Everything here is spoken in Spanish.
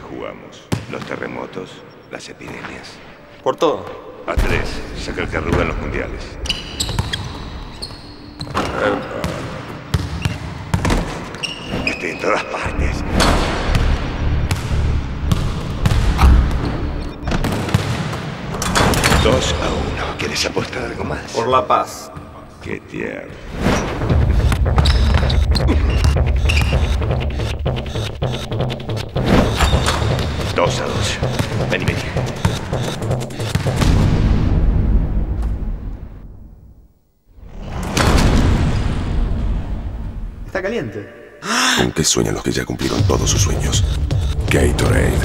jugamos? ¿Los terremotos? ¿Las epidemias? Por todo. A tres, saca el que arruga en los mundiales. Estoy en todas partes. Dos a uno. ¿Quieres apostar algo más? Por la paz. Qué tierno. Dos. Vení, vení. Está caliente. ¿Con qué sueñan los que ya cumplieron todos sus sueños? Gatorade.